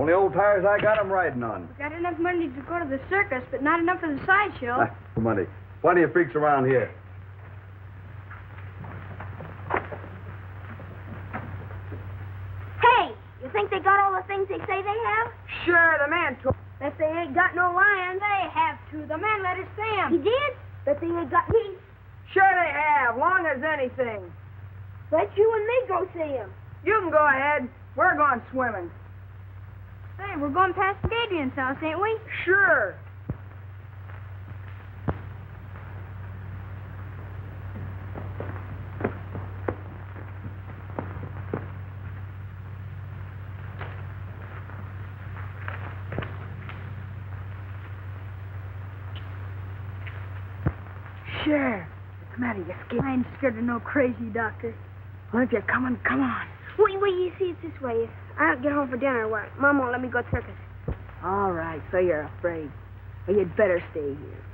Only old tires I got 'em riding on. Got enough money to go to the circus, but not enough for the sideshow. Ah, money. Plenty of freaks around here. Hey, you think they got all the things they say they have? Sure, the man took. Bet they ain't got no lions. They have to. The man let us see He did? Bet they ain't got me. Sure they have, long as anything. Let you and me go see him. You can go ahead. We're going swimming. Hey, we're going past Adrian's house, ain't we? Sure. Sure. What's the matter? You scared? I ain't scared of no crazy doctor. Aren't you coming? Come on. Wait, wait, you see, it's this way. I don't get home for dinner, what? Mom won't let me go to circus. All right, so you're afraid. Well, you'd better stay here.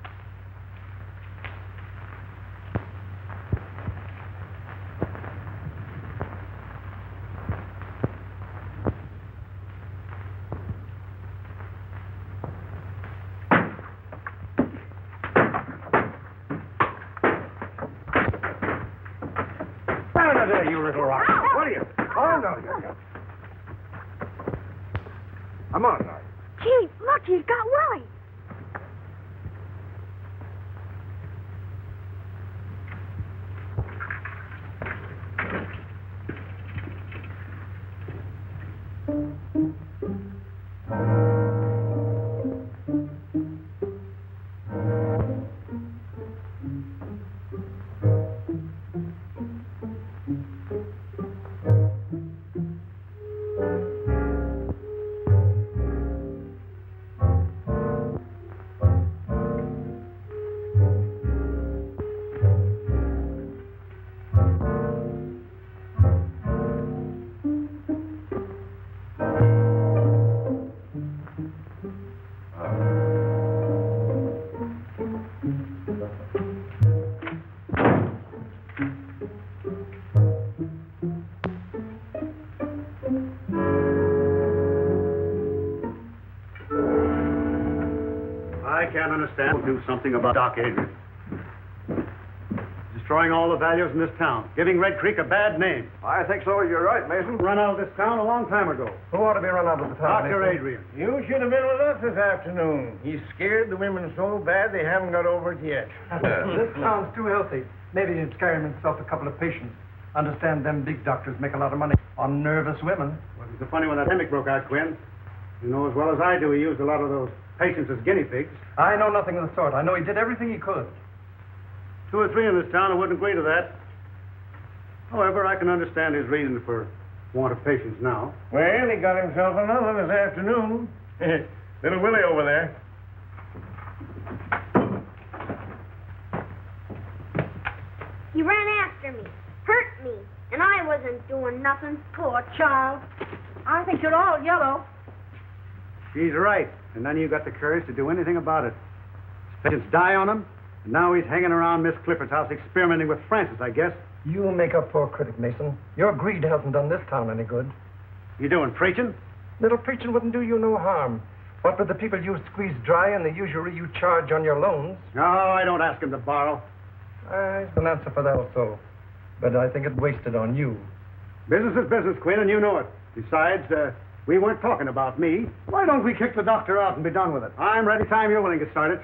Can't understand. We'll do something about Doc Adrian. Destroying all the values in this town. Giving Red Creek a bad name. I think so. You're right, Mason. Run out of this town a long time ago. Who ought to be run out of the town? Dr. Mason? Adrian. You should have been with us this afternoon. He's scared the women so bad they haven't got over it yet. this town's too healthy. Maybe he'd carry himself a couple of patients. Understand them big doctors make a lot of money on nervous women. Well, it's funny when that epidemic broke out, Quinn. You know as well as I do he used a lot of those patients as guinea pigs. I know nothing of the sort. I know he did everything he could. Two or three in this town who wouldn't agree to that. However, I can understand his reason for want of patients now. Well, he got himself another this afternoon. Little Willie over there. He ran after me, hurt me, and I wasn't doing nothing. Poor child. I think you're all yellow. She's right. And none of you got the courage to do anything about it. His patients die on him, and now he's hanging around Miss Clifford's house experimenting with Frances, I guess. You make up for critic, Mason. Your greed hasn't done this town any good. You doing preaching? Little preaching wouldn't do you no harm. What with the people you squeeze dry and the usury you charge on your loans? No, I don't ask him to borrow. I've an answer for that also. But I think it wasted on you. Business is business, Quinn, and you know it. Besides, uh, we weren't talking about me. Why don't we kick the doctor out and be done with it? I'm ready time you're willing to start it.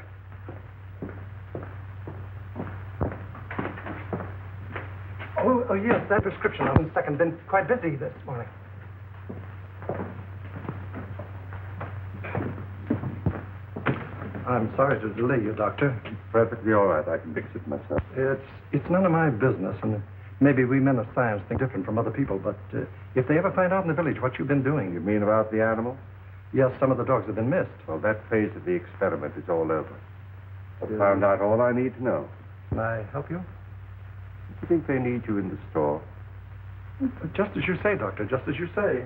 Oh, oh yes, that prescription on second. Been quite busy this morning. I'm sorry to delay you, Doctor. Perfectly all right. I can fix it myself. It's it's none of my business, and maybe we men of science think different from other people. But uh, if they ever find out in the village what you've been doing, You mean about the animal? yes, some of the dogs have been missed. Well, that phase of the experiment is all over. I've found out all I need to know. Can I help you? Do You think they need you in the store? Just as you say, Doctor. Just as you say.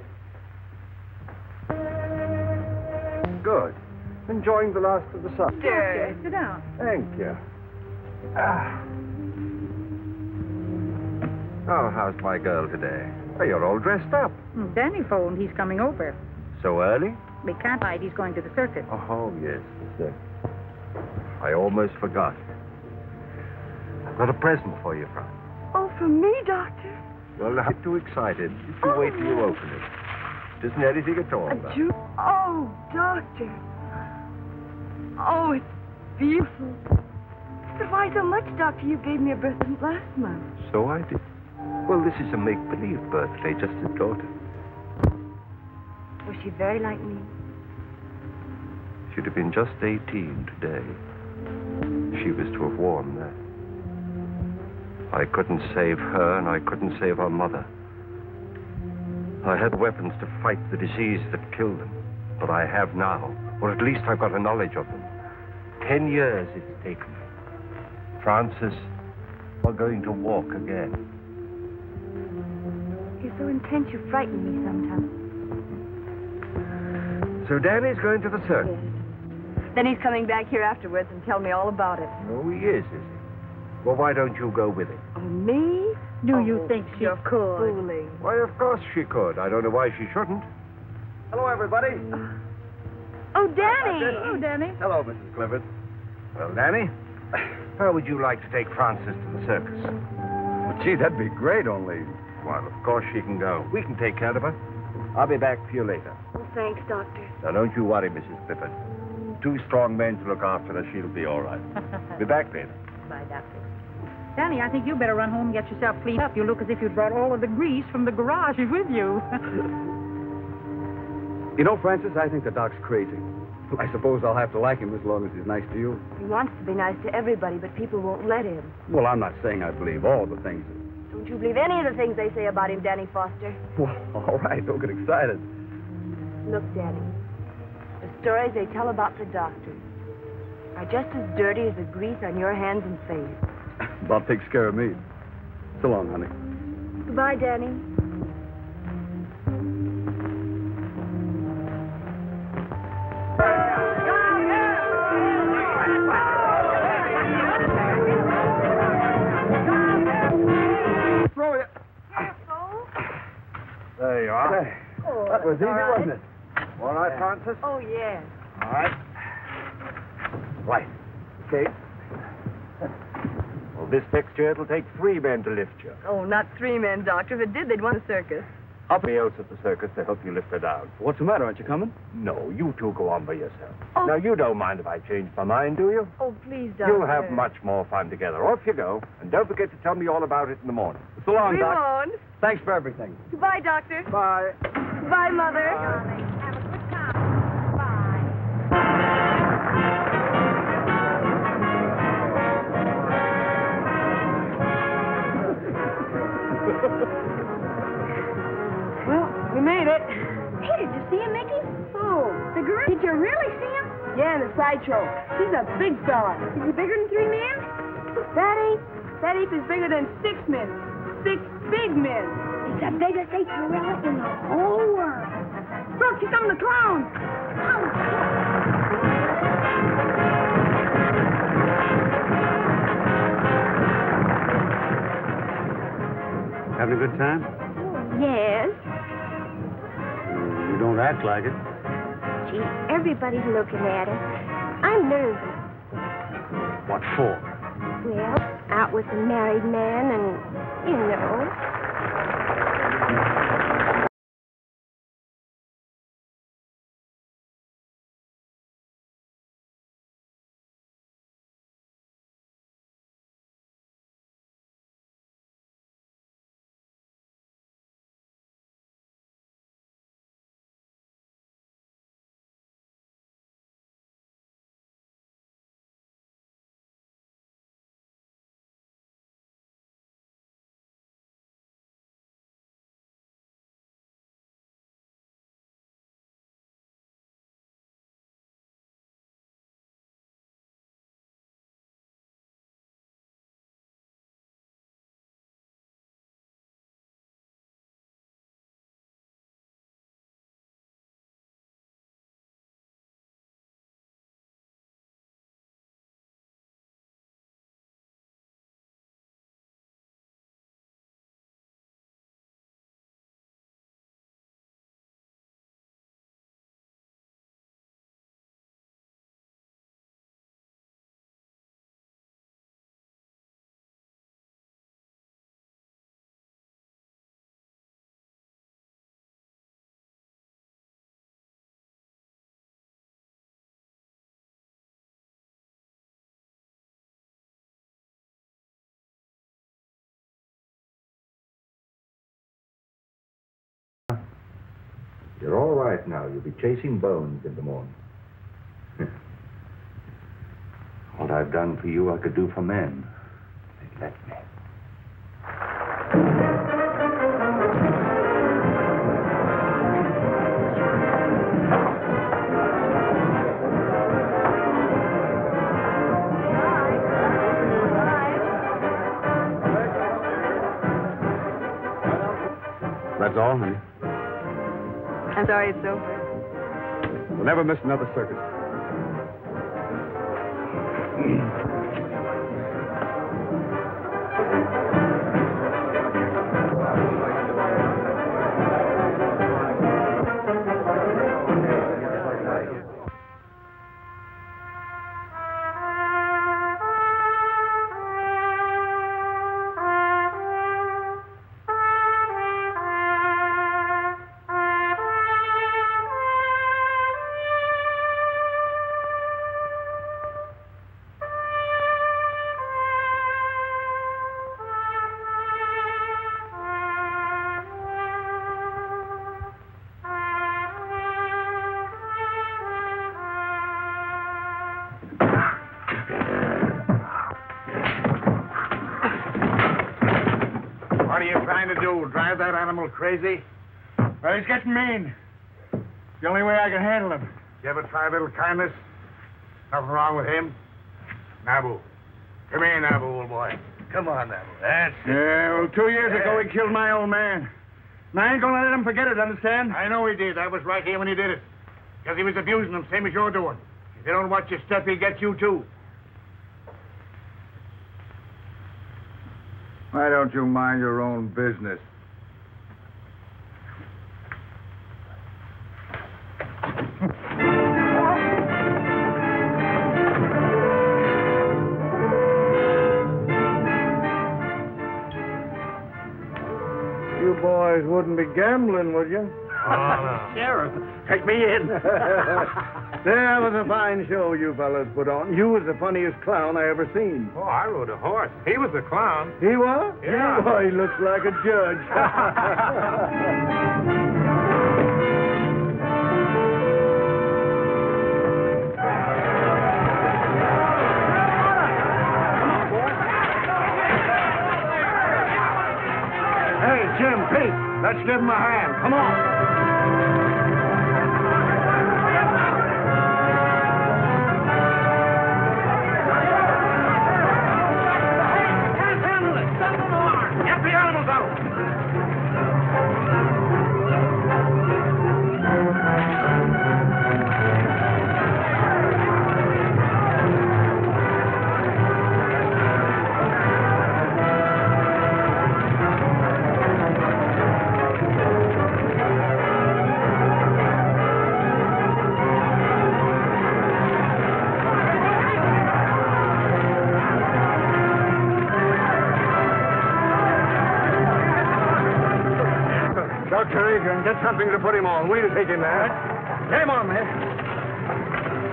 Good. Enjoying the last of the sun. Okay, sit down. Thank you. Ah. Oh, how's my girl today? Oh, you're all dressed up. Hmm, Danny phoned. He's coming over. So early? We can't hide. He's going to the circus. Oh, yes, the circus. I almost forgot. I've got a present for you, Frank. Oh, for me, Doctor? Well, not get too excited. If you wait till you open it. It isn't anything at all. though. ju- Oh, Doctor. Oh, it's beautiful. But why so much, Doctor? You gave me a present last month. So I did. Well, this is a make-believe birthday, just a daughter. Was she very like me? She'd have been just 18 today. She was to have worn that. I couldn't save her, and I couldn't save her mother. I had weapons to fight the disease that killed them, but I have now, or at least I've got a knowledge of them. Ten years it's taken. Frances, we're going to walk again. You're so intense you frighten me sometimes. So Danny's going to the circus. Then he's coming back here afterwards and tell me all about it. Oh, he is, is he? Well, why don't you go with him? Oh, me? Do oh, you think she could? Fooling. Why, of course she could. I don't know why she shouldn't. Hello, everybody. Oh, Danny! Oh, Danny. Hello, Mrs. Clifford. Well, Danny, how would you like to take Frances to the circus? Well, gee, that'd be great, only. Well, of course she can go. We can take care of her. I'll be back for you later. Oh, thanks, Doctor. Now, don't you worry, Mrs. Clifford. Two strong men to look after her. She'll be all right. be back later. Bye, Doctor. Danny, I think you better run home and get yourself cleaned up. You look as if you'd brought all of the grease from the garage with you. You know, Frances, I think the doc's crazy. I suppose I'll have to like him as long as he's nice to you. he wants to be nice to everybody, but people won't let him. Well, I'm not saying I believe all the things. Don't you believe any of the things they say about him, Danny Foster? Well, all right, don't get excited. Look, Danny, the stories they tell about the doctors are just as dirty as the grease on your hands and face. Bob takes care of me. So long, honey. Goodbye, Danny. There you are. Oh, that was easy, wasn't it? All right, Frances? Oh, yes. All right. Right. Okay. Well, this next year it'll take three men to lift you. Oh, not three men, Doctor. If it did, they'd want the circus. I'll be else at the circus to help you lift her down. What's the matter? Aren't you coming? No, you two go on by yourself. Oh. Now, you don't mind if I change my mind, do you? Oh, please, Doctor. You'll have much more fun together. Off you go. And don't forget to tell me all about it in the morning. So long, We Doc. won't. Thanks for everything. Goodbye, Doctor. Bye. Goodbye, Mother. Have a good time. Bye. Well, we made it. Hey, did you see him, Mickey? Oh, The gorilla? Did you really see him? yeah, in the sideshow. He's a big fella. Is he bigger than three men? That ape, that ape is bigger than six men. Six big men. It's the biggest ape gorilla in the whole world. Look, here come the clowns. Having a good time? Yes. Mm, you don't act like it. Gee, everybody's looking at us. I'm nervous. What for? Well, out with a married man and, you know. You're all right now. You'll be chasing bones in the morning. what I've done for you, I could do for men. They let me. That's all, honey. I'm sorry it's over. We'll never miss another circus. do? Drive that animal crazy? Well, he's getting mean. It's the only way I can handle him. You ever try a little kindness? Nothing wrong with him? Nabu. Come here, Nabu, old boy. Come on, Nabu. That's it. Yeah, well, two years ago he killed my old man. And I ain't gonna let him forget it, understand? I know he did. I was right here when he did it. Because he was abusing him, same as you're doing. If you don't watch your step, he'll get you, too. Why don't you mind your own business? You boys wouldn't be gambling, would you? Ah. Sheriff, take me in. That was a fine show you fellas put on. You was the funniest clown I ever seen. Oh, I rode a horse. He was the clown. He was? Yeah. Boy, he looks like a judge. hey, Jim, Pete, let's give him a hand. Come on. Get something to put him on. We'll take him there. Get him on, man.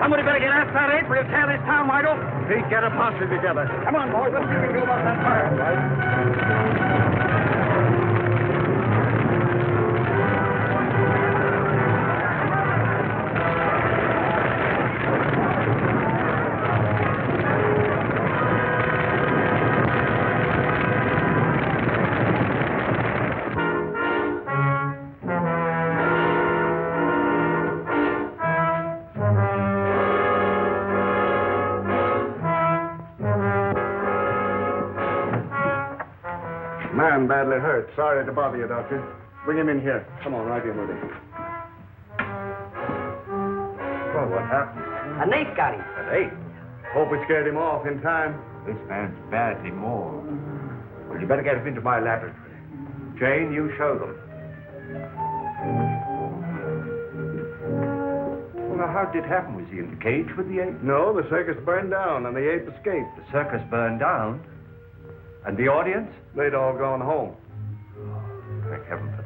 Somebody better get after that ape or he'll tear this town wide open. Pete, get a posse together. Come on, boys. Let's see what we can do about that fire. Sorry to bother you, Doctor. Bring him in here. Come on, right here, Moody. Well, what happened? An ape got him. An ape. Hope we scared him off in time. This man's badly mauled. Well, you better get him into my laboratory. Jane, you show them. Well, now, how did it happen? Was he in the cage with the ape? No, the circus burned down and the ape escaped. The circus burned down. And the audience? They'd all gone home.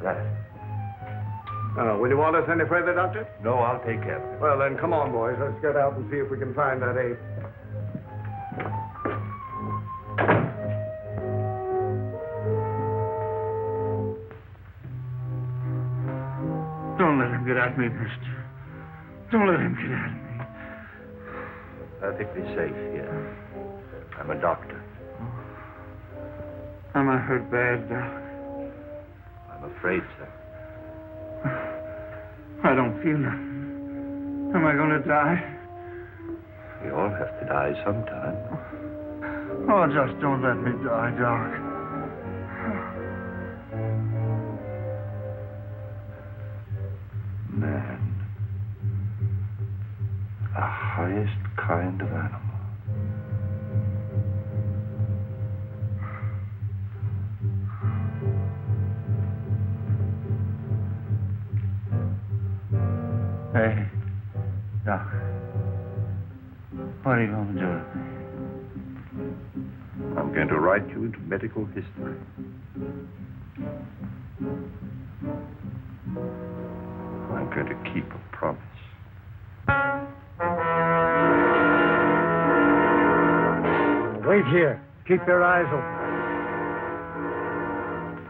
Thank heaven. Uh, will you want us any further, Doctor? No, I'll take care of it. Well, then, come on, boys. Let's get out and see if we can find that ape. Don't let him get at me, mister. Don't let him get at me. Perfectly safe here. I'm a doctor. Am I hurt bad, Doc? Afraid so. I don't feel nothing. Am I going to die? We all have to die sometime. Oh, just don't let me die, Doc. Me? I'm going to write you into medical history. I'm going to keep a promise. Wait here. Keep your eyes open.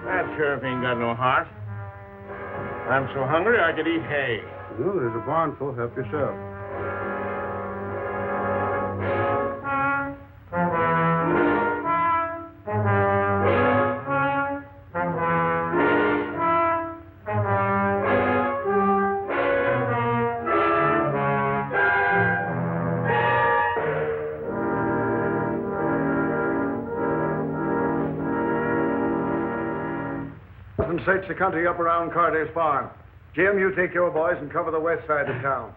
That sheriff ain't got no heart. I'm so hungry I could eat hay. Well, there's a barn full. Help yourself. And search the country up around Carter's farm. Jim, you take your boys and cover the west side of town.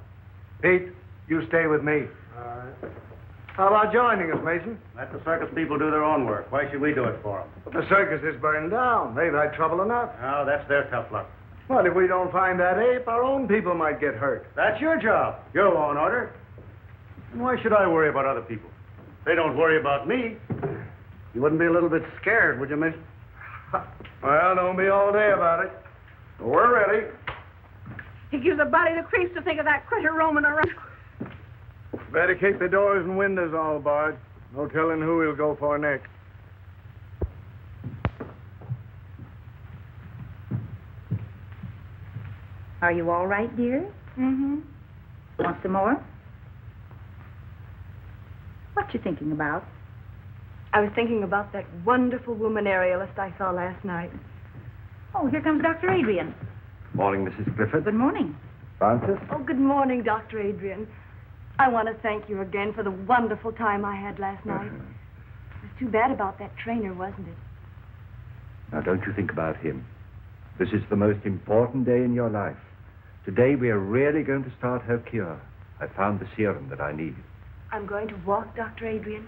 Pete, you stay with me. All right. How about joining us, Mason? Let the circus people do their own work. Why should we do it for them? But the circus is burned down. They've had trouble enough. Oh, that's their tough luck. Well, if we don't find that ape, our own people might get hurt. That's your job. Your law and order. And why should I worry about other people? They don't worry about me. You wouldn't be a little bit scared, would you, Mason? well, don't be all day about it. We're ready. He gives a body the creeps to think of that critter roaming around. Better keep the doors and windows all barred. No telling who he'll go for next. Are you all right, dear? Mm-hmm. Want some more? What you thinking about? I was thinking about that wonderful woman aerialist I saw last night. Oh, here comes Dr. Adrian. Good Morning, Mrs. Clifford. Good morning. Frances? Oh, good morning, Dr. Adrian. I want to thank you again for the wonderful time I had last night. It was too bad about that trainer, wasn't it? Now, don't you think about him. This is the most important day in your life. Today, we are really going to start her cure. I found the serum that I need. I'm going to walk, Dr. Adrian.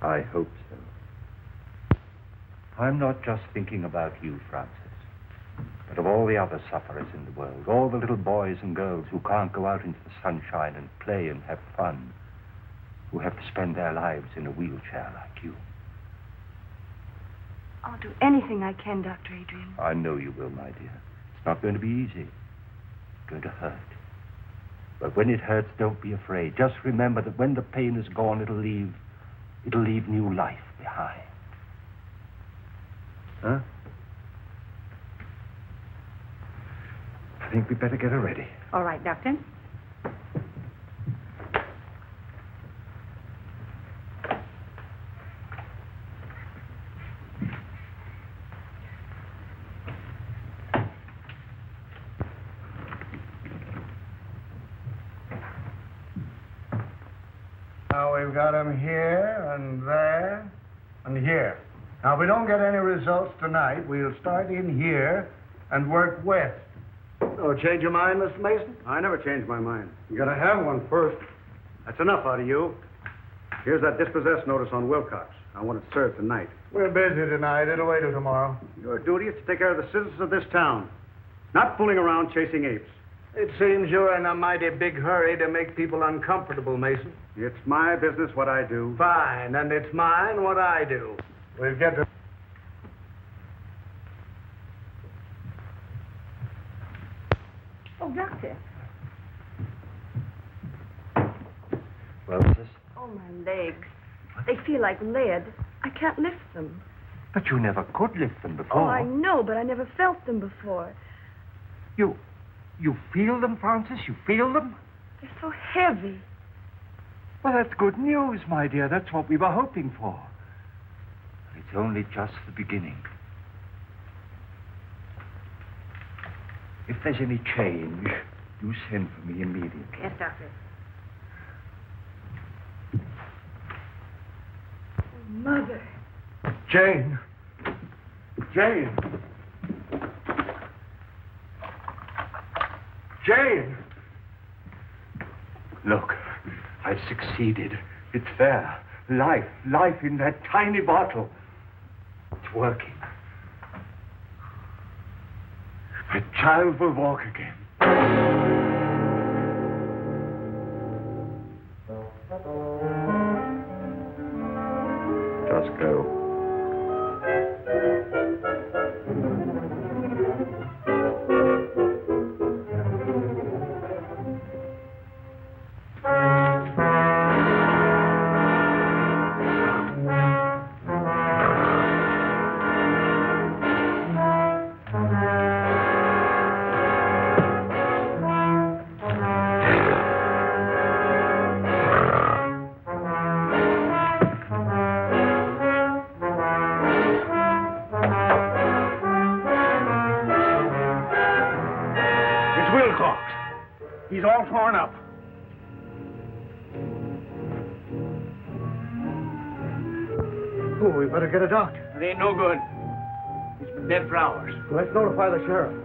I hope so. I'm not just thinking about you, Frances, but of all the other sufferers in the world, all the little boys and girls who can't go out into the sunshine and play and have fun, who have to spend their lives in a wheelchair like you. I'll do anything I can, Dr. Adrian. I know you will, my dear. It's not going to be easy. It's going to hurt. But when it hurts, don't be afraid. Just remember that when the pain is gone, it'll leave it'll leave new life behind. Huh? I think we'd better get her ready. All right, Doctor. Now we've got him here and there and here. Now, if we don't get any results tonight, we'll start in here and work west. Oh, change your mind, Mr. Mason? I never change my mind. You gotta have one first. That's enough out of you. Here's that dispossessed notice on Wilcox. I want it served tonight. We're busy tonight. It'll wait till tomorrow. Your duty is to take care of the citizens of this town, not fooling around chasing apes. It seems you're in a mighty big hurry to make people uncomfortable, Mason. It's my business what I do. Fine, and it's mine what I do. We'll get to. Oh, Doctor. Well, sis? Oh, my legs. They feel like lead. I can't lift them. But you never could lift them before. Oh, I know, but I never felt them before. You, you feel them, Frances? You feel them? They're so heavy. Well, that's good news, my dear. That's what we were hoping for. But It's only just the beginning. If there's any change, you send for me immediately. Yes, Doctor. Mother. Jane. Jane. Jane. Look, I've succeeded. It's there. Life, life in that tiny bottle. It's working. My child will walk again. Notify the sheriff.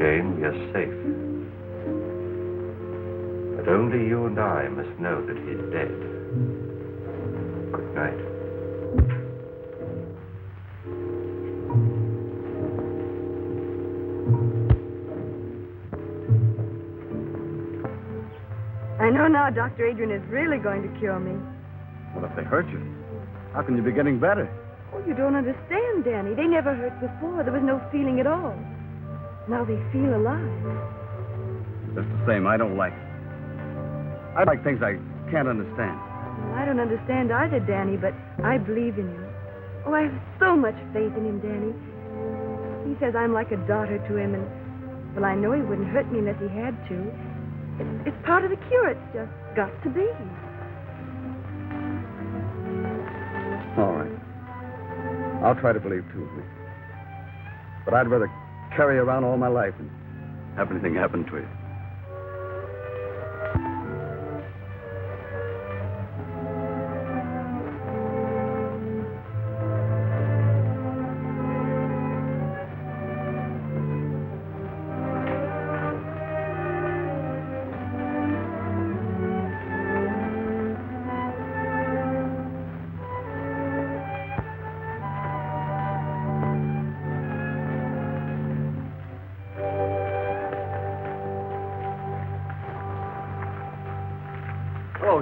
Yes, Jane, we are safe. But only you and I must know that he's dead. Good night. I know now Dr. Adrian is really going to cure me. Well, if they hurt you, how can you be getting better? Oh, you don't understand, Danny. They never hurt before. There was no feeling at all. Now they feel alive. Just the same, I don't like it. I like things I can't understand. Well, I don't understand either, Danny, but I believe in him. Oh, I have so much faith in him, Danny. He says I'm like a daughter to him, and, well, I know he wouldn't hurt me unless he had to. It's, it's part of the cure. It's just got to be. All right. I'll try to believe, too. But I'd rather carry around all my life and have anything happen to you.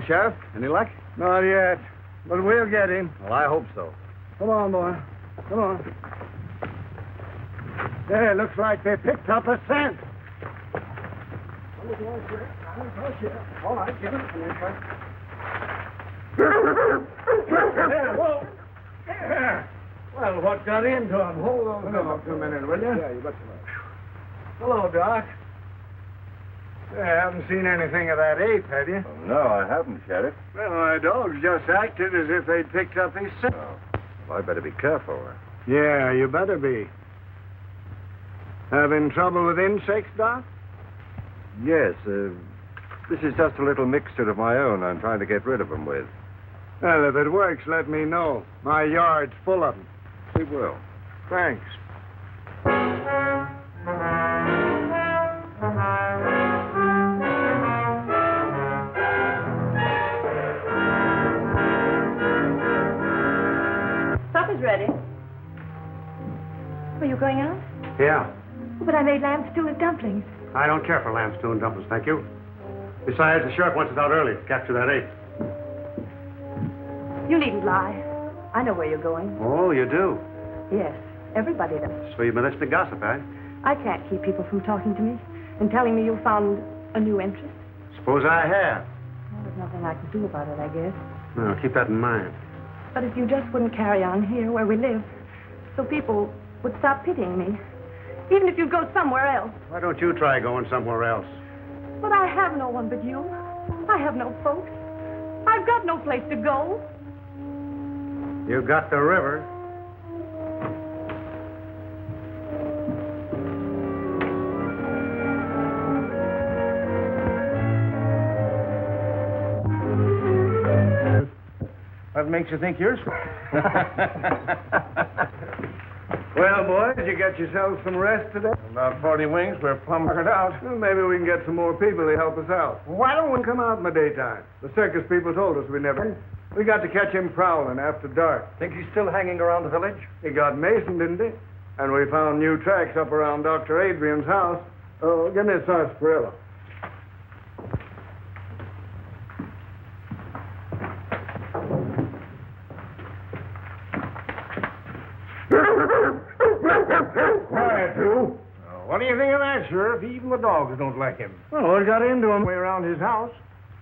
Sheriff. Any luck? Not yet, but we'll get him. Well, I hope so. Come on, boy. Come on. There, looks like they picked up a scent. All right, give it to me, There, whoa. There. Well, what got into him? Hold on a minute, will you? Yeah, you betcha. Hello, Doc. You haven't seen anything of that ape, have you? no, I haven't, Sheriff. Well, my dogs just acted as if they'd picked up his scent. Well, I better be careful. Yeah, you better be. Having trouble with insects, Doc? Yes, uh, this is just a little mixture of my own I'm trying to get rid of them with. Well, if it works, let me know. My yard's full of them. We will. Thanks. Ready. Are you going out? Yeah. But I made lamb stew and dumplings. I don't care for lamb stew and dumplings, thank you. Besides, the sheriff wants us out early to capture that ape. You needn't lie. I know where you're going. Oh, you do? Yes, everybody does. So you've been listening to gossip, eh? I can't keep people from talking to me and telling me you found a new interest. Suppose I have. Well, there's nothing I can do about it, I guess. Well, keep that in mind. But if you just wouldn't carry on here where we live, so people would stop pitying me. Even if you'd go somewhere else. Why don't you try going somewhere else? But I have no one but you. I have no folks. I've got no place to go. You've got the river. What makes you think yours? Well, boys, you get yourselves some rest today? About 40 wings, we're plumb worked out. Well, maybe we can get some more people to help us out. Why don't we come out in the daytime? The circus people told us we never. We got to catch him prowling after dark. Think he's still hanging around the village? He got Mason, didn't he? And we found new tracks up around Dr. Adrian's house. Oh, give me a sarsaparilla. Quiet, you. What do you think of that, Sheriff? Even the dogs don't like him. Well, what got into him way around his house?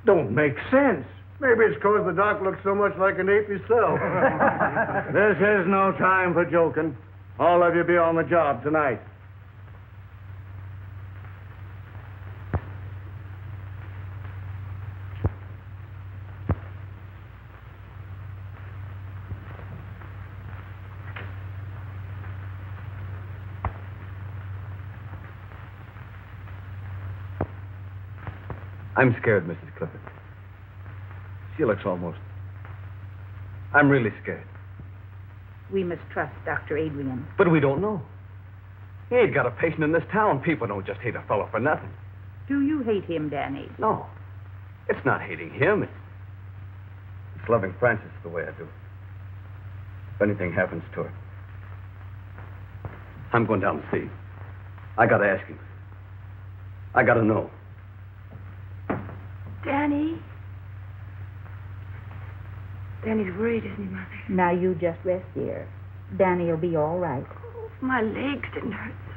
Don't make sense. Maybe it's because the doc looks so much like an ape himself. this is no time for joking. All of you be on the job tonight. I'm scared, Mrs. Clifford. She looks almost. I'm really scared. We must trust Dr. Adrian. But we don't know. He ain't got a patient in this town. People don't just hate a fellow for nothing. Do you hate him, Danny? No. It's not hating him. It's, it's loving Frances the way I do. If anything happens to her, I'm going down to see. I gotta ask him. I gotta know. Danny? Danny's worried, isn't he, Mother? Now you just rest here. Danny'll be all right. Oh, my legs didn't hurt so.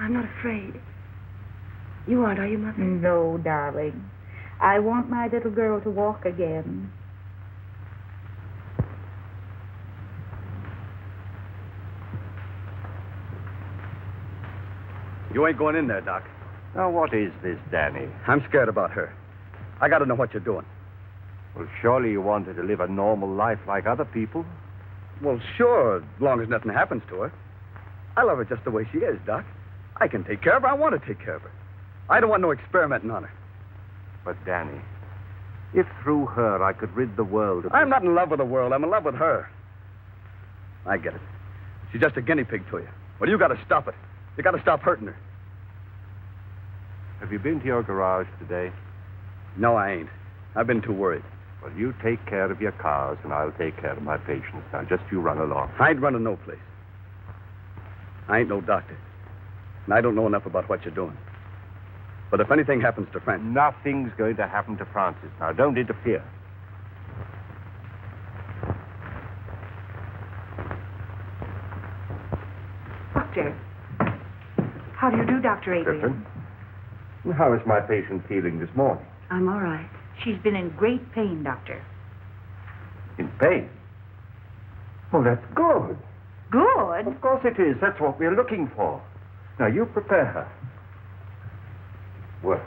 I'm not afraid. You aren't, are you, Mother? No, darling. I want my little girl to walk again. You ain't going in there, Doc. Now, what is this, Danny? I'm scared about her. I gotta know what you're doing. Well, surely you want her to live a normal life like other people. Well, sure, as long as nothing happens to her. I love her just the way she is, Doc. I can take care of her. I want to take care of her. I don't want no experimenting on her. But, Danny, if through her I could rid the world of. I'm not in love with the world. I'm in love with her. I get it. She's just a guinea pig to you. Well, you got to stop it. You got to stop hurting her. Have you been to your garage today? No, I ain't. I've been too worried. Well, you take care of your cars, and I'll take care of my patients. Now, just you run along. I ain't running no place. I ain't no doctor. And I don't know enough about what you're doing. But if anything happens to Frances. Nothing's going to happen to Frances. Now, don't interfere. Doctor. How do you do, Dr. Adrian? Griffin, how is my patient feeling this morning? I'm all right. She's been in great pain, Doctor. In pain? Oh, that's good. Good? Of course it is. That's what we're looking for. Now, you prepare her. Work.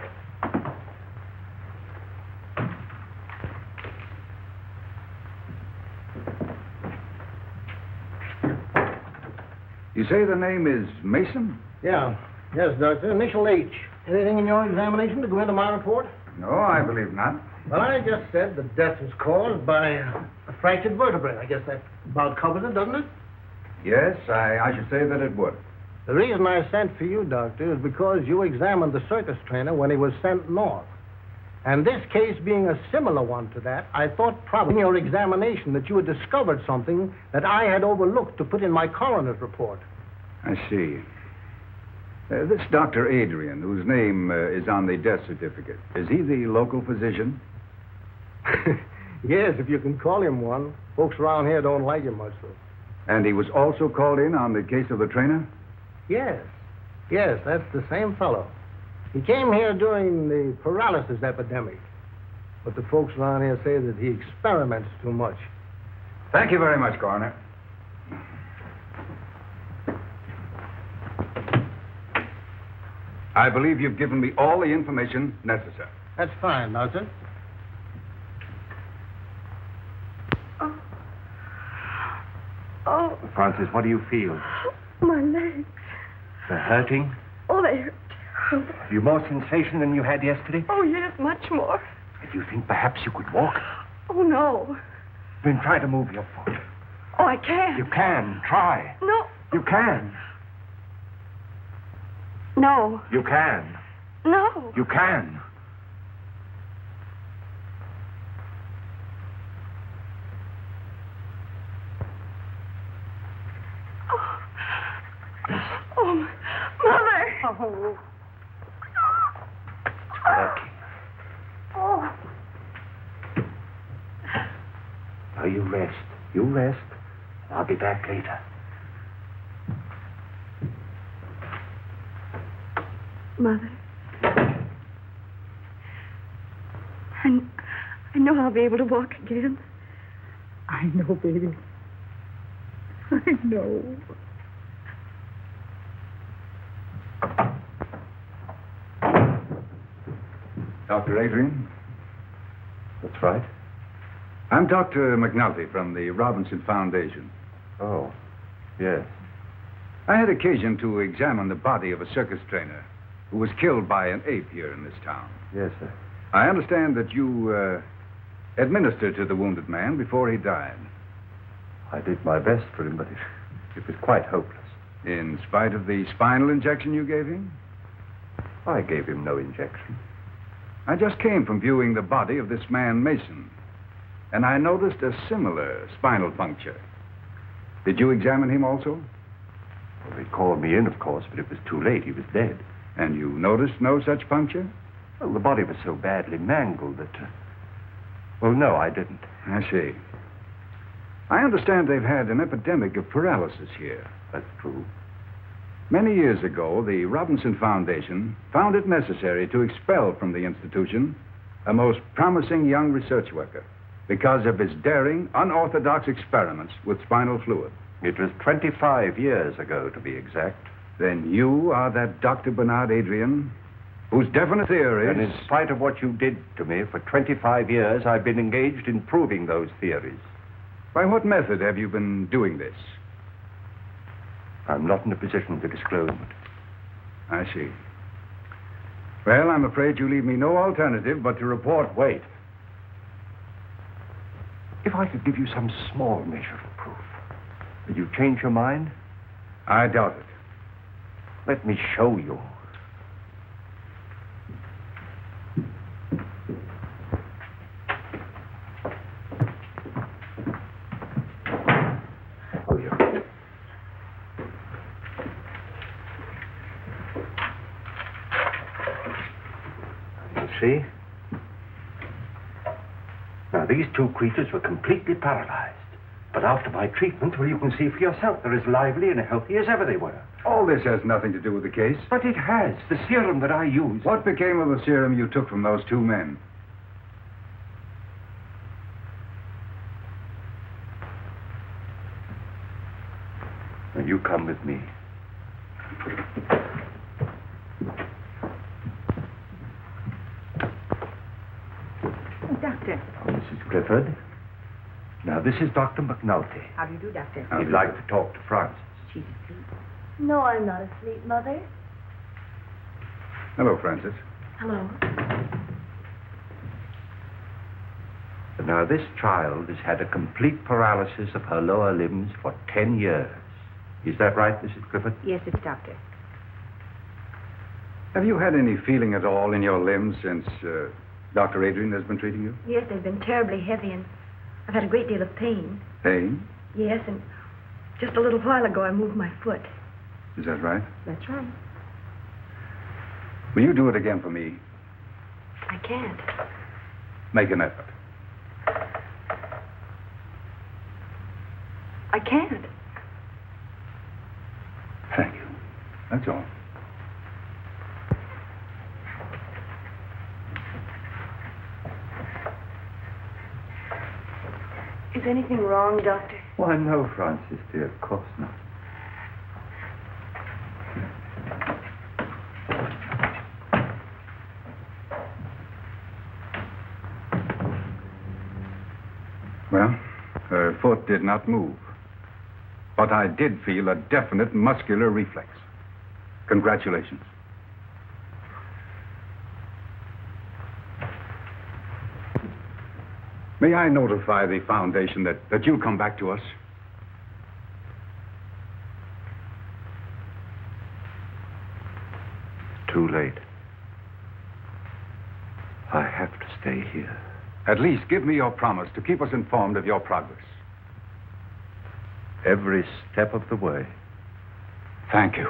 You say the name is Mason? Yeah. Yes, Doctor. Initial H. Anything in your examination to go into my report? No, I believe not. Well, I just said the death was caused by uh, a fractured vertebrae. I guess that about covers it, doesn't it? Yes, I, I should say that it would. The reason I sent for you, Doctor, is because you examined the circus trainer when he was sent north. And this case being a similar one to that, I thought probably in your examination that you had discovered something that I had overlooked to put in my coroner's report. I see. Uh, this Dr. Adrian, whose name uh, is on the death certificate, is he the local physician? yes, if you can call him one. Folks around here don't like him much, though. And he was also called in on the case of the trainer? Yes. Yes, that's the same fellow. He came here during the paralysis epidemic. But the folks around here say that he experiments too much. Thank you very much, Coroner. I believe you've given me all the information necessary. That's fine, Doctor. Oh, Oh. Frances, what do you feel? my legs. They're hurting? Oh, they hurt terrible. Have you more sensation than you had yesterday? Oh, yes, much more. Do you think perhaps you could walk? Oh, no. Then try to move your foot. Oh, I can't. You can. Try. No, You can. No, You can. no. You can. Oh, oh Mother. Oh. Lucky. Oh. Now you rest. You rest. I'll be back later. Mother. I, I know I'll be able to walk again. I know, baby. I know. Dr. Adrian? That's right. I'm Dr. McNulty from the Robinson Foundation. Oh, yes. I had occasion to examine the body of a circus trainer who was killed by an ape here in this town. Yes, sir. I understand that you uh, administered to the wounded man before he died. I did my best for him, but it, it was quite hopeless. In spite of the spinal injection you gave him? I gave him no injection. I just came from viewing the body of this man, Mason, and I noticed a similar spinal puncture. Did you examine him also? Well, they called me in, of course, but it was too late. He was dead. And you noticed no such puncture? Well, the body was so badly mangled that. Uh... Well, no, I didn't. I see. I understand they've had an epidemic of paralysis here. That's true. Many years ago, the Robinson Foundation found it necessary to expel from the institution a most promising young research worker because of his daring, unorthodox experiments with spinal fluid. It was 25 years ago, to be exact. Then you are that Dr. Bernard Adrian, whose definite theories. And in spite of what you did to me, for 25 years, I've been engaged in proving those theories. By what method have you been doing this? I'm not in a position to disclose it. I see. Well, I'm afraid you leave me no alternative but to report. Wait. If I could give you some small measure of proof, would you change your mind? I doubt it. Let me show you. Oh, here. see? Now, these two creatures were completely paralyzed. But after my treatment, well, you can see for yourself, they're as lively and healthy as ever they were. All this has nothing to do with the case. But it has. The serum that I used. What became of the serum you took from those two men? Now, you come with me. Doctor. Mrs. Clifford. Now, this is Dr. McNulty. How do you do, Doctor? He'd like to talk to Frances. She's asleep. No, I'm not asleep, Mother. Hello, Frances. Hello. Now, this child has had a complete paralysis of her lower limbs for ten years. Is that right, Mrs. Clifford? Yes, it's Doctor. Have you had any feeling at all in your limbs since uh, Dr. Adrian has been treating you? Yes, they've been terribly heavy, and I've had a great deal of pain. Pain? Yes, and just a little while ago I moved my foot. Is that right? That's right. Will you do it again for me? I can't. Make an effort. I can't. Thank you. That's all. Is anything wrong, Doctor? Why, no, Frances, dear. Of course not. Well, her foot did not move. But I did feel a definite muscular reflex. Congratulations. May I notify the Foundation that, that you'll come back to us? Too late. I have to stay here. At least give me your promise to keep us informed of your progress. Every step of the way. Thank you.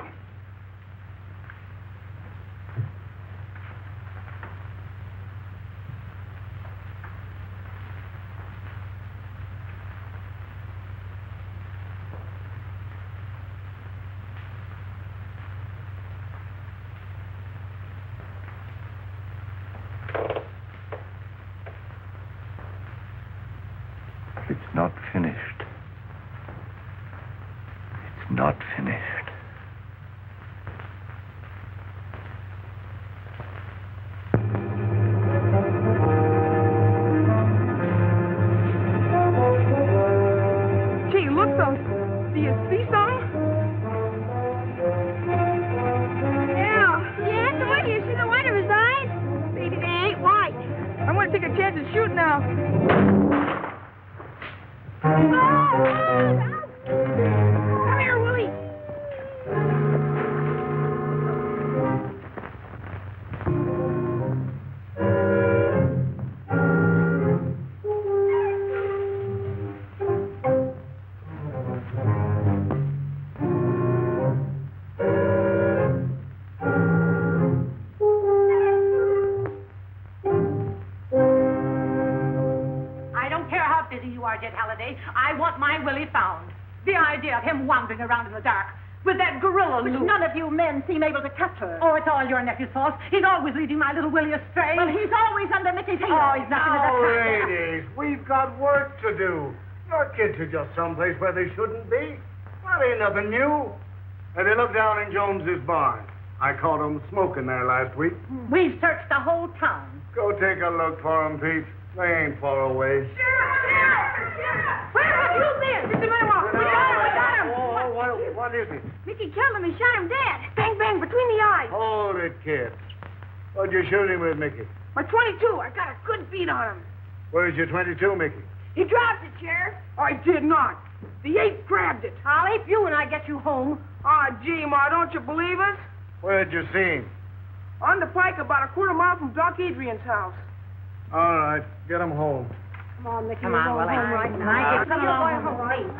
It's not finished. It's not finished. All your nephew's fault. He's always leading my little Willie astray. Well, he's always under Mickey's heel. Oh, he's nothing Now, of the kind. ladies, we've got work to do. Your kids are just someplace where they shouldn't be. That ain't nothing new. And they look down in Jones's barn. I caught 'em smoking there last week. We've searched the whole town. Go take a look for 'em, Pete. They ain't far away. Where have you been? Just a minute, Mom. We got him. We got him. Oh, what, is it? Mickey killed him He shot him dead. Bang, bang, between the eyes. Hold it, kid. What'd you shoot him with, Mickey? My 22. I got a good beat on him. Where's your 22, Mickey? He dropped it, Sheriff. I did not. The ape grabbed it. I'll ape you when I get you home. Ah, gee, Ma, don't you believe us? Where'd you see him? On the pike about a quarter mile from Doc Adrian's house. All right, get him home. Come on, Mickey. Come we're on, going Willie. right Come now. on, get- come You're along going home, home, please.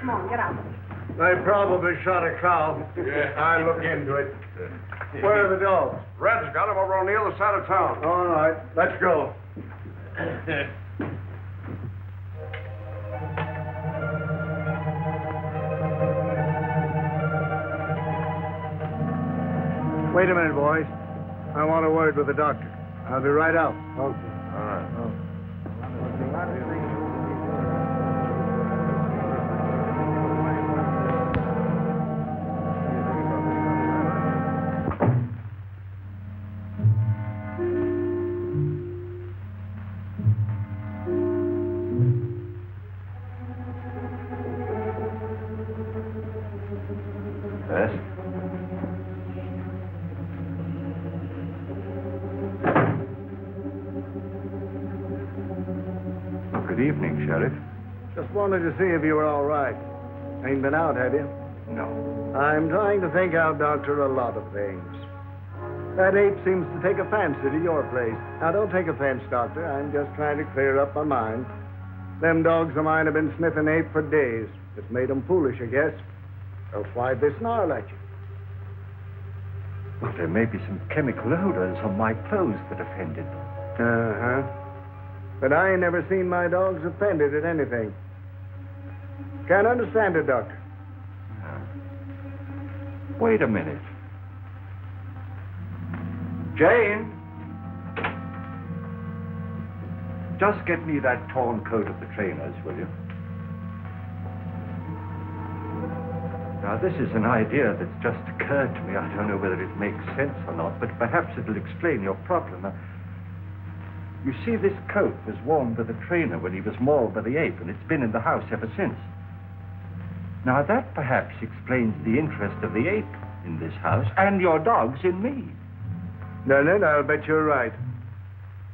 Come on, get out. They probably shot a cow. Yeah. I look into it. Where are the dogs? Red's got him over on the other side of town. All right, let's go. Wait a minute, boys. I want a word with the doctor. I'll be right out. Okay. Wanted to see if you were all right. Ain't been out, have you? No. I'm trying to think out, Doctor, a lot of things. That ape seems to take a fancy to your place. Now, don't take offense, Doctor. I'm just trying to clear up my mind. Them dogs of mine have been sniffing ape for days. It's made 'em foolish, I guess. Else why'd they snarl at you? Well, there may be some chemical odors on my clothes that offended them. Uh-huh. But I ain't never seen my dogs offended at anything. Can't understand it, Doctor. Wait a minute. Jane! Just get me that torn coat of the trainer's, will you? Now, this is an idea that's just occurred to me. I don't know whether it makes sense or not, but perhaps it'll explain your problem. You see, this coat was worn by the trainer when he was mauled by the ape, and it's been in the house ever since. Now, that perhaps explains the interest of the ape in this house and your dogs in me. Doesn't it? I'll bet you're right.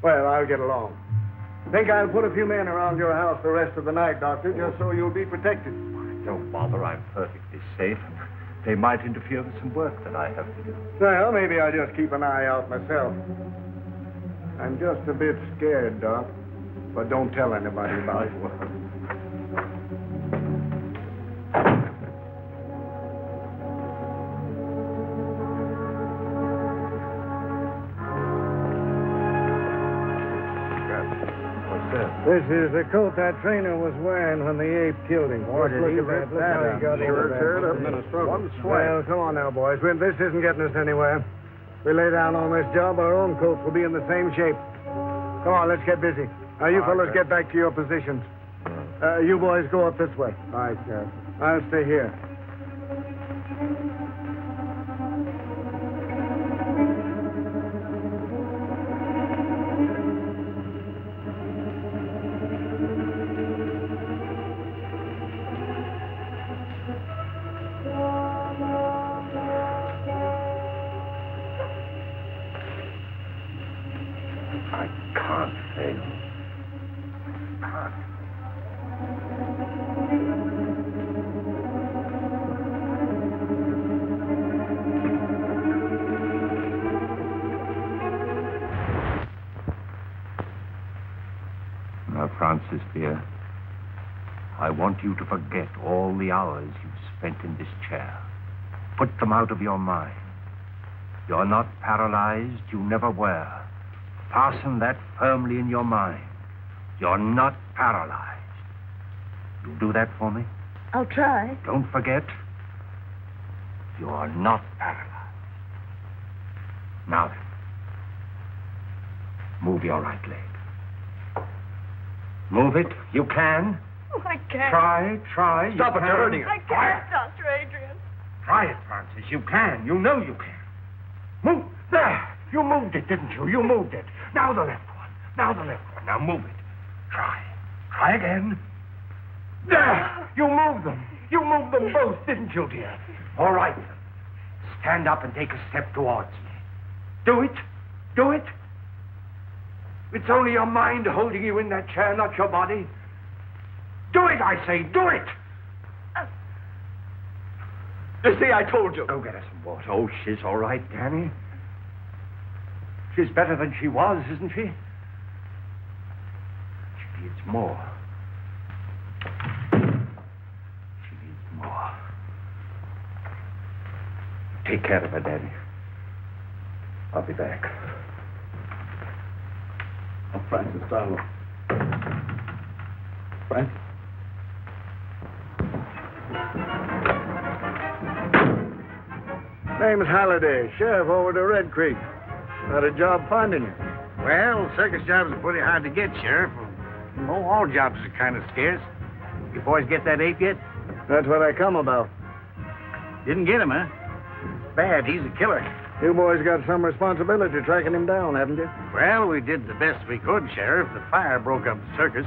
Well, I'll get along. Think I'll put a few men around your house the rest of the night, Doctor, just so you'll be protected. Don't bother, I'm perfectly safe. They might interfere with some work that I have to do. Well, maybe I'll just keep an eye out myself. I'm just a bit scared, Doc. But don't tell anybody about it. What's that? This is the coat that trainer was wearing when the ape killed him. Boy, Just did look he at rip Look that how he up. got Sure into that. tear it up in a struggle. One sweat. Well, come on now, boys. This isn't getting us anywhere. We lay down on this job, our own coats will be in the same shape. Come on, let's get busy. Now, you fellows get back to your positions. Uh, you boys go up this way. All right, Sheriff. I'll stay here. Want you to forget all the hours you've spent in this chair. Put them out of your mind. You're not paralyzed. You never were. Fasten that firmly in your mind. You're not paralyzed. You'll do that for me? I'll try. Don't forget, you're not paralyzed. Now then, move your right leg. Move it. You can. Oh, I can't. Try, try. Stop you it, can. you're hurting I can't, Dr. Adrian. Try it, Frances. You can. You know you can. Move. There. You moved it, didn't you? You moved it. Now the left one. Now the left one. Now move it. Try. Try again. There. You moved them. You moved them both, didn't you, dear? All right. Stand up and take a step towards me. Do it. Do it. It's only your mind holding you in that chair, not your body. Do it, I say. Do it. You see, I told you. Go get her some water. Oh, she's all right, Danny. She's better than she was, isn't she? She needs more. She needs more. Take care of her, Danny. I'll be back. Oh, Frances, darling. Frances? Name's Halliday, sheriff over to Red Creek. Had a job finding you. Well, circus jobs are pretty hard to get, Sheriff. Oh, all jobs are kind of scarce. You boys get that ape yet? That's what I come about. Didn't get him, huh? Bad. He's a killer. You boys got some responsibility tracking him down, haven't you? Well, we did the best we could, Sheriff. The fire broke up the circus.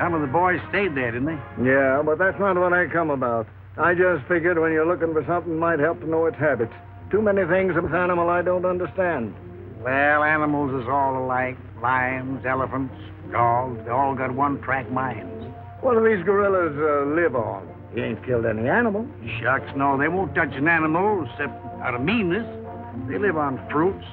Some of the boys stayed there, didn't they? Yeah, but that's not what I come about. I just figured when you're looking for something might help to know its habits. Too many things of this animal I don't understand. Well, animals is all alike. Lions, elephants, dogs, they all got one-track minds. What do these gorillas uh, live on? He ain't killed any animal. Shucks, no, they won't touch an animal except out of meanness. They live on fruits,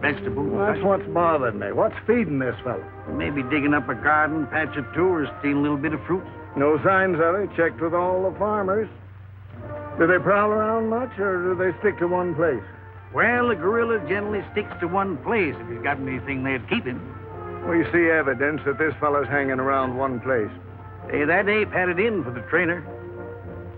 vegetables. Well, that's what's bothering me. What's feeding this fellow? Maybe digging up a garden, patch or two, or stealing a little bit of fruit. No signs of it. Checked with all the farmers. Do they prowl around much, or do they stick to one place? Well, the gorilla generally sticks to one place if he's got anything there to keep him. We see evidence that this fellow's hanging around one place. Hey, that ape had it in for the trainer.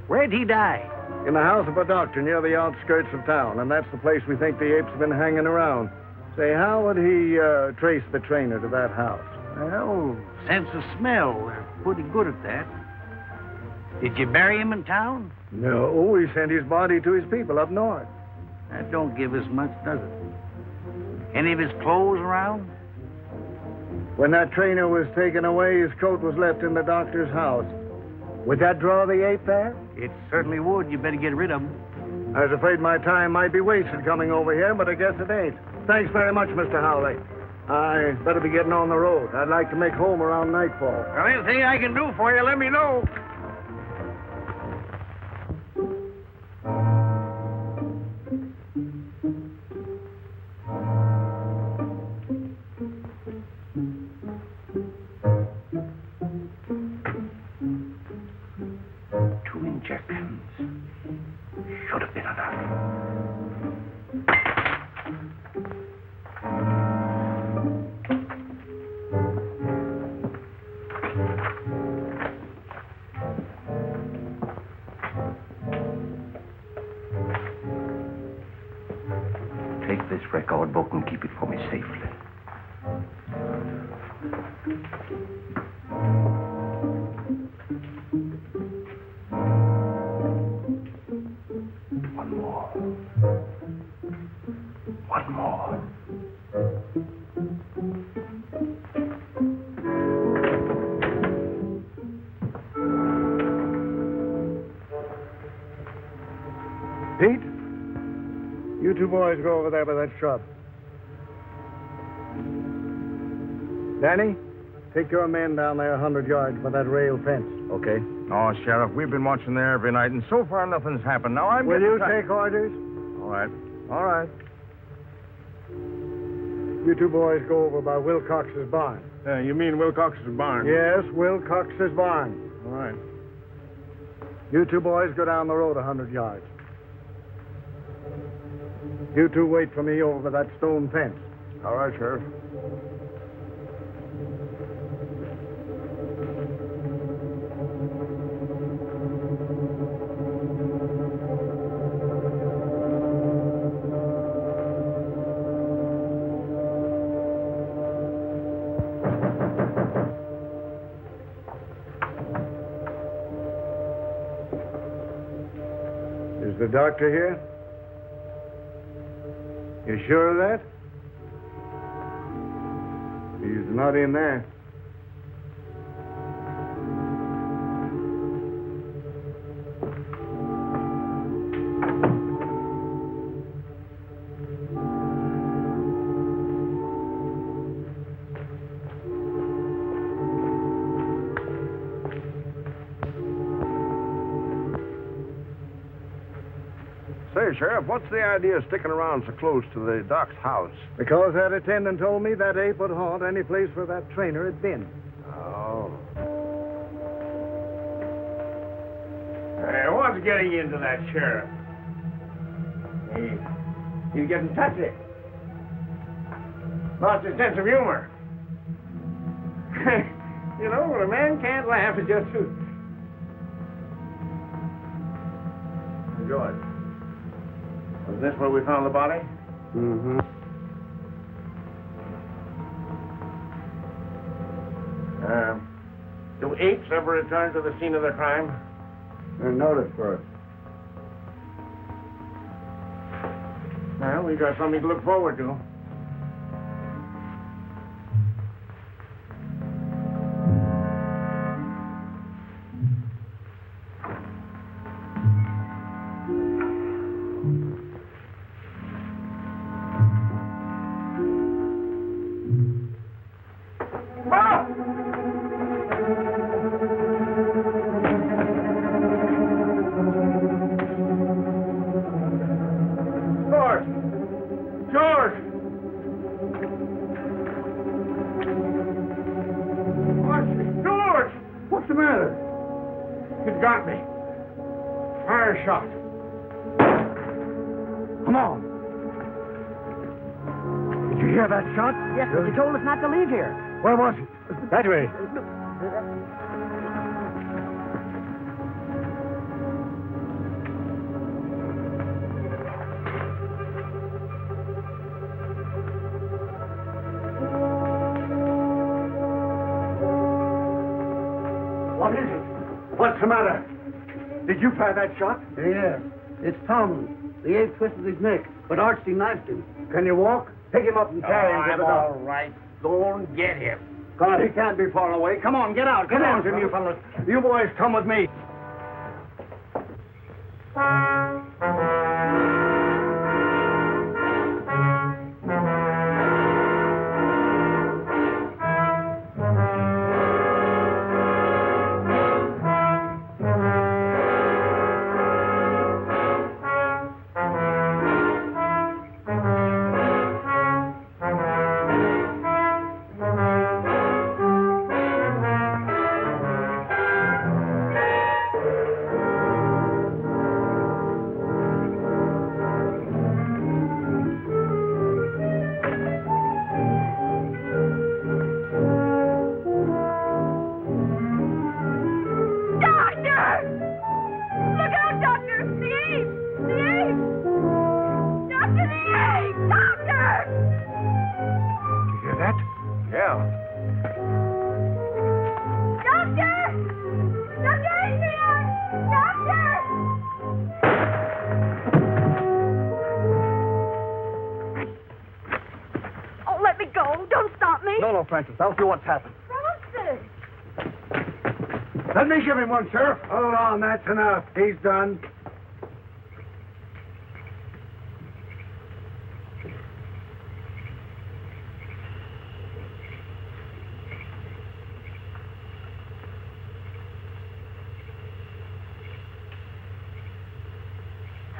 Where'd he die? In the house of a doctor near the outskirts of town, and that's the place we think the ape's been hanging around. Say, how would he uh, trace the trainer to that house? Well, sense of smell. They're pretty good at that. Did you bury him in town? No, we sent his body to his people up north. That don't give us much, does it? Any of his clothes around? When that trainer was taken away, his coat was left in the doctor's house. Would that draw the ape there? It certainly would. You better get rid of him. I was afraid my time might be wasted coming over here, but I guess it ain't. Thanks very much, Mr. Howley. I better be getting on the road. I'd like to make home around nightfall. Well, anything I can do for you, let me know. You go over there by that shrub. Danny, take your men down there a hundred yards by that rail fence. Okay. Oh, Sheriff, we've been watching there every night, and so far nothing's happened. Now I'm Will you ti- take orders? All right. All right. You two boys go over by Wilcox's barn. Uh, you mean Wilcox's barn? Yes, Wilcox's barn. All right. You two boys go down the road a hundred yards. You two wait for me over that stone fence. All right, Sheriff. Is the doctor here? You sure of that? He's not in there. Say, Sheriff, what's the idea of sticking around so close to the doc's house? Because that attendant told me that ape would haunt any place where that trainer had been. Oh. Hey, what's getting into that, Sheriff? He, he's getting touchy. Lost his sense of humor. you know, when a man can't laugh, it just this where we found the body? Mm-hmm. Um, do apes ever return to the scene of the crime? They're noticed first. Well, we got something to look forward to. It? That way. What is it? What's the matter? Did you fire that shot? Yeah. It's Tom. The ape twisted his neck, but Archie knifed him. Can you walk? Pick him up and oh, carry him to I'm the all doctor. Go and get him. God, he can't be far away. Come on, get out. Get Come out, on, you fellas. fellas. You boys come with me. What's happened. Frances! Let me give him one, Sheriff. Hold on, that's enough. He's done.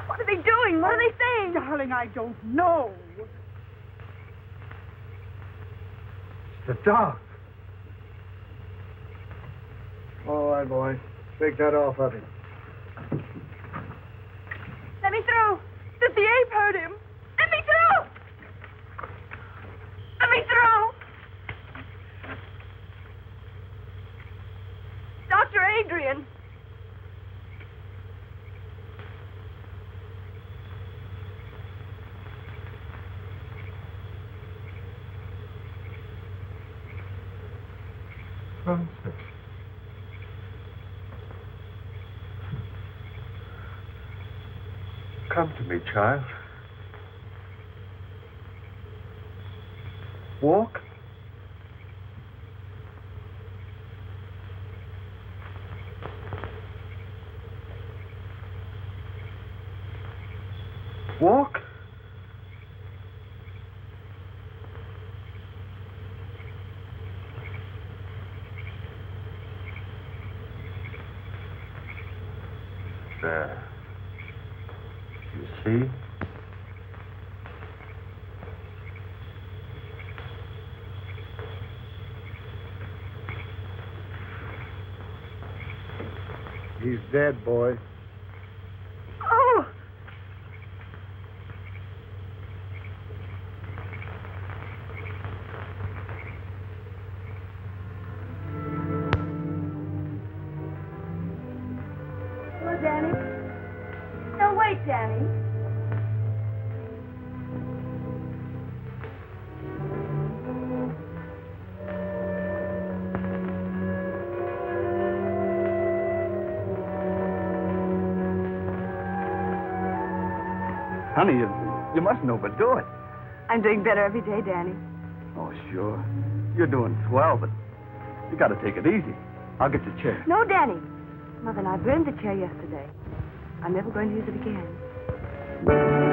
What are they doing? What are they saying? Darling, I don't know. It's The dog. All right, boy. Take that off of him. Let me through. Did the ape hurt him? Let me through. Let me through. Dr. Adrian. Frances. Come to me, child. Walk. There. You see? Boy. Honey, you, you mustn't overdo it. I'm doing better every day, Danny. Oh, sure. You're doing swell, but you got to take it easy. I'll get your chair. No, Danny. Mother and I burned the chair yesterday. I'm never going to use it again.